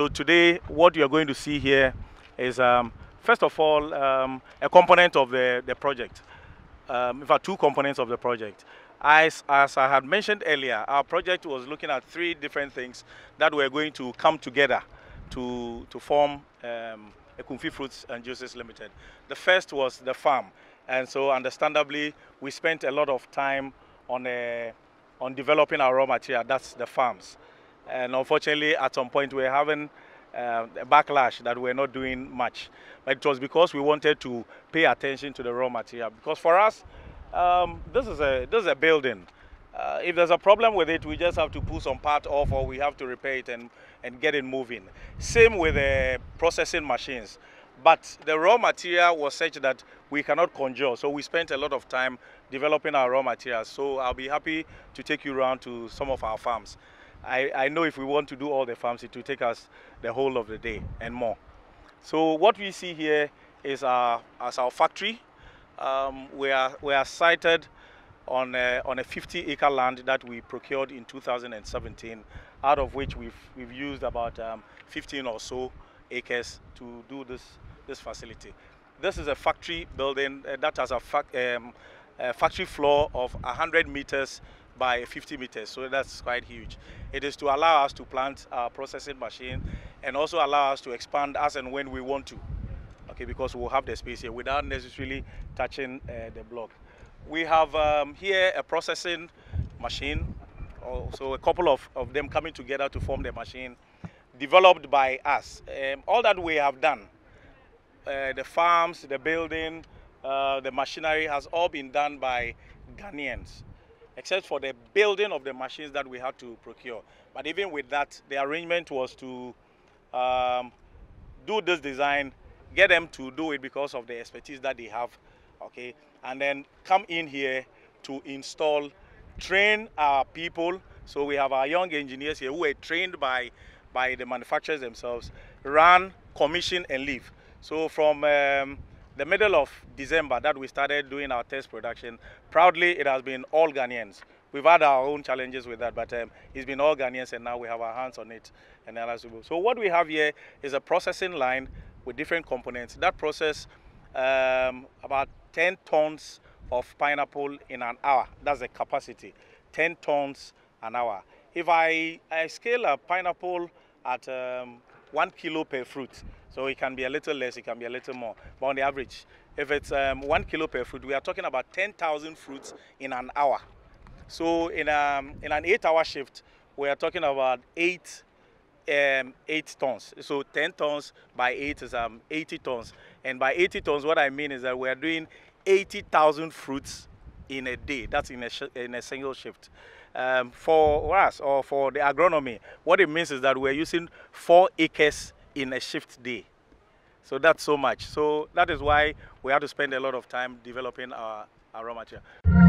So today, what you're going to see here is, um, first of all, um, a component of the, the project. Um, in fact, two components of the project. As, as I had mentioned earlier, our project was looking at three different things that were going to come together to, to form um, Fruits and Juices Limited. The first was the farm. And so understandably, we spent a lot of time on, uh, on developing our raw material, that's the farms. And unfortunately, at some point, we were having uh, a backlash that we're not doing much. But it was because we wanted to pay attention to the raw material. Because for us, um, this, is a, this is a building. Uh, if there's a problem with it, we just have to pull some part off or we have to repair it and, and get it moving. Same with the processing machines. But the raw material was such that we cannot conjure. So we spent a lot of time developing our raw materials. So I'll be happy to take you around to some of our farms. I, I know if we want to do all the farms, it will take us the whole of the day and more. So what we see here is our, as our factory. Um, we, are, we are sited on a, on a 50 acre land that we procured in 2017, out of which we've, we've used about um, 15 or so acres to do this, this facility. This is a factory building uh, that has a, fa um, a factory floor of 100 meters by 50 meters, so that's quite huge. It is to allow us to plant our processing machine and also allow us to expand as and when we want to, okay, because we'll have the space here without necessarily touching uh, the block. We have um, here a processing machine, so a couple of, of them coming together to form the machine, developed by us. Um, all that we have done, uh, the farms, the building, uh, the machinery has all been done by Ghanaians except for the building of the machines that we had to procure. But even with that, the arrangement was to um, do this design, get them to do it because of the expertise that they have, okay, and then come in here to install, train our people. So we have our young engineers here who were trained by, by the manufacturers themselves, run, commission, and leave. So from um, the middle of December that we started doing our test production, proudly it has been all Ghanaians. We've had our own challenges with that, but um, it's been all Ghanaians and now we have our hands on it. And so what we have here is a processing line with different components. That process um, about 10 tons of pineapple in an hour. That's the capacity, 10 tons an hour. If I, I scale a pineapple at um, one kilo per fruit, so it can be a little less, it can be a little more. But on the average, if it's um, one kilo per fruit, we are talking about 10,000 fruits in an hour. So in, um, in an eight hour shift, we are talking about eight, um, eight tons. So 10 tons by eight is um, 80 tons. And by 80 tons, what I mean is that we are doing 80,000 fruits in a day. That's in a, in a single shift. Um, for us or for the agronomy, what it means is that we're using four acres in a shift day. So that's so much. So that is why we have to spend a lot of time developing our, our raw material.